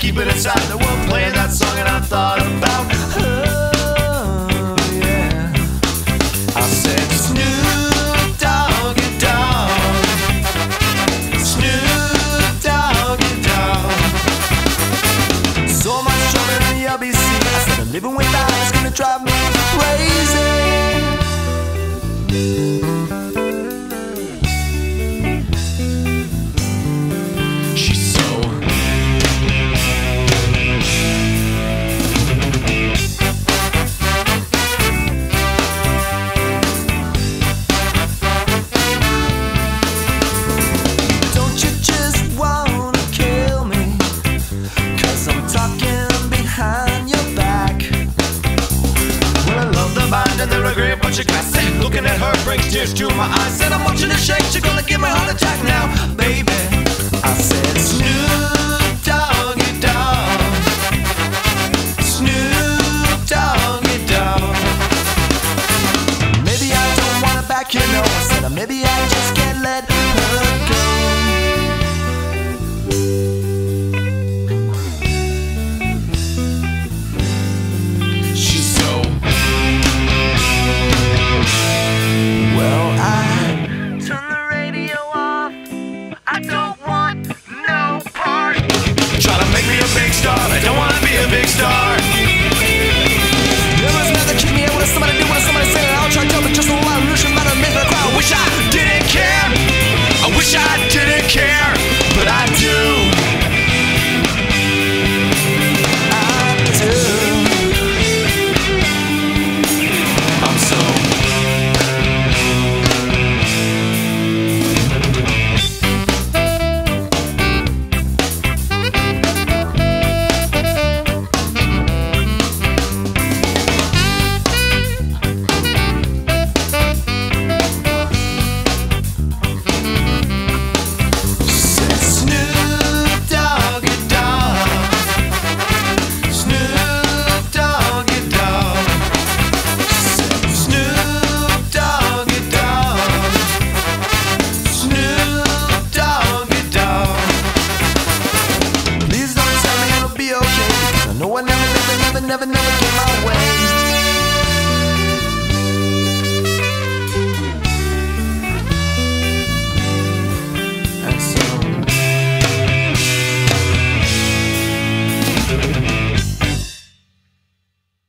keep it inside. the were playing that song and I thought about yeah. I said Snoop Snoop in the. I said living without is gonna drive me looking brings tears to my eyes. Said, I'm watching her shake, she's gonna give me a heart attack now, baby. I said, Snoop Doggy Dogg. Snoop Doggy Dogg. Maybe I don't wanna back you, no. I said, maybe I just can't let star. I don't wanna know I never, never, never, never, never